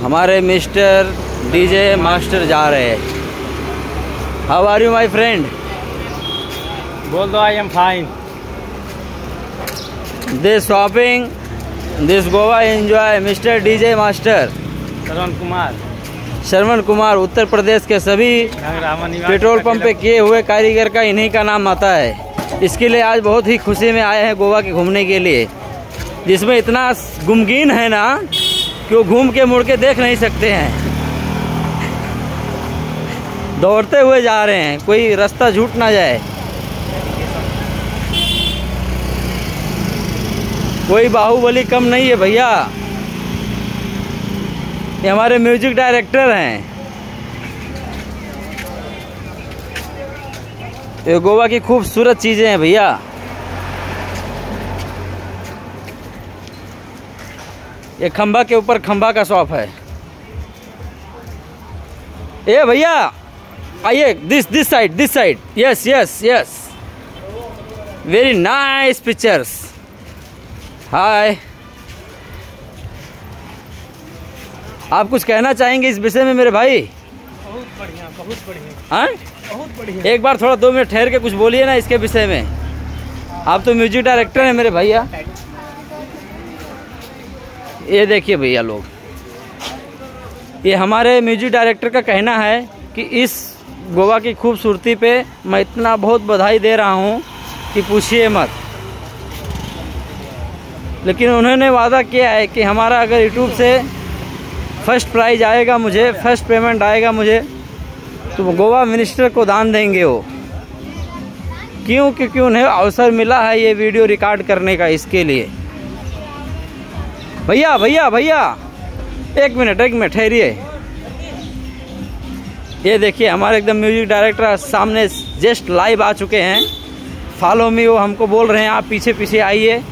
हमारे mister DJ master जा रहे हैं। How are you my friend बोल दो I am fine this shopping this Goa enjoy mister DJ master Shravan Kumar Sharman Kumar Uttar Pradesh के सभी petrol pump पे किए हुए कारीगर का इन्हीं का नाम आता है। इसके लिए आज बहुत ही खुशी में आए हैं गोवा के घूमने के लिए। जिसमें इतना गुमगीन है ना कि वो घूम के मुड़ के देख नहीं सकते हैं? दौड़ते हुए जा रहे हैं, कोई रास्ता झूठ ना जाए। कोई बाहुबली कम नहीं है भैया। ये हमारे म्यूज़िक डायरेक्टर हैं। ये गोवा की खूबसूरत चीज़ें हैं भैया। ये खंबा के ऊपर खंबा का शॉप है। ए भैया आइए this this side this side yes yes yes very nice pictures hi आप कुछ कहना चाहेंगे इस विषय में मेरे भाई? बहुत बढ़िया बहुत बढ़िया। हाँ? बहुत बढ़िया। एक बार थोड़ा दो मिनट ठहर के कुछ बोलिए ना इसके विषय में। आप तो म्यूज़िक डायरेक्टर हैं मेरे भैया। ये देखिए भैया लोग। ये हमारे म्यूज़िक डायरेक्टर का कहना है कि इस गोवा की खूबसूरती पे मैं इतना बहुत बधाई दे रहा हूँ कि पूछिए मत। लेकिन उन्होंने वादा किया है कि हमारा अगर यूट्यूब से फ़र्स्ट प्राइज आएगा मुझे फ़र्स्ट पेमेंट आएगा मुझे तो गोवा मिनिस्टर को दान देंगे वो। क्यों? क्योंकि उन्हें अवसर मिला है ये वीडियो रिकॉर्ड करने का इसके लिए। भैया भैया भैया। एक मिनट एक मिनट ठहरिए। ये देखिए हमारे एकदम म्यूज़िक डायरेक्टर सामने जस्ट लाइव आ चुके हैं। फॉलो मी वो हमको बोल रहे हैं आप पीछे पीछे आइए।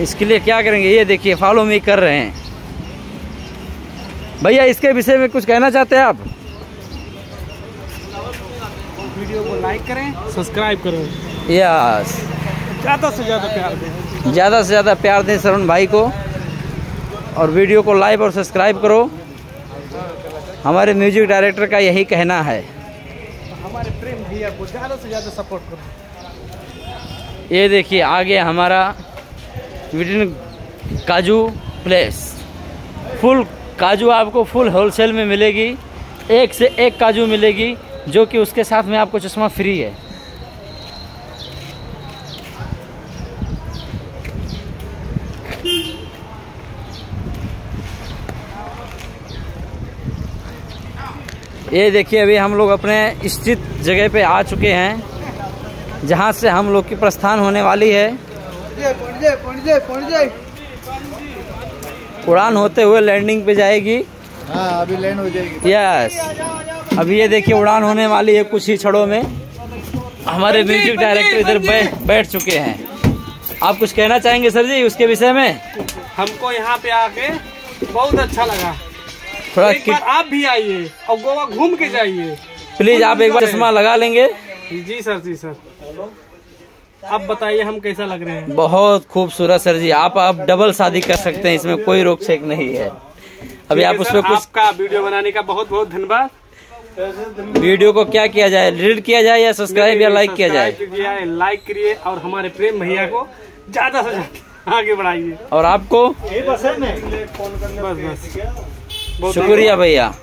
इसके लिए क्या करेंगे? ये देखिए फॉलो मी कर रहे हैं। भैया इसके विषय में कुछ कहना चाहते हैं आप? वीडियो को लाइक करें सब्सक्राइब करें। यस ज़्यादा से ज़्यादा प्यार दें। ज़्यादा से ज़्यादा प्यार दें शरण भाई को और वीडियो को लाइक और सब्सक्राइब करो। हमारे म्यूज़िक डायरेक्टर का यही कहना है। हमारे प्रेम भैया को ज़्यादा से ज़्यादा सपोर्ट करो। ये देखिए आगे हमारा विटिन काजू प्लेस। फुल काजू आपको फुल होलसेल में मिलेगी। एक से एक काजू मिलेगी जो कि उसके साथ में आपको चश्मा फ्री है। ये देखिए अभी हम लोग अपने स्थित जगह पे आ चुके हैं जहाँ से हम लोग की प्रस्थान होने वाली है। उड़ान होते हुए लैंडिंग पे जाएगी। हाँ अभी लैंड हो जाएगी। यस। अभी ये देखिए उड़ान होने वाली है कुछ ही क्षणों में। हमारे म्यूज़िक डायरेक्टर इधर बैठ बैठ चुके हैं। आप कुछ कहना चाहेंगे सर जी उसके विषय में? हमको यहाँ पे आके बहुत अच्छा लगा। थोड़ा एक बार आप भी आइए और गोवा घूम के जाइए। प्लीज़ आप एक बार चश्मा लगा लेंगे। जी सर जी सर। आप बताइए हम कैसा लग रहे हैं? बहुत खूबसूरत सर जी आप आप डबल शादी कर सकते हैं इसमें कोई रोक छेक नहीं है। अभी आप उसमें कुछ आपका वीडियो बनाने का बहुत बहुत धन्यवाद। वीडियो को क्या किया जाए? रीड किया जाए या सब्सक्राइब या लाइक किया जाए? लाइक करिए और हमारे प्रेम भैया को ज़्यादा से ज़्यादा आगे बढ़ाइए। और आपको बस बस। शुक्रिया भैया।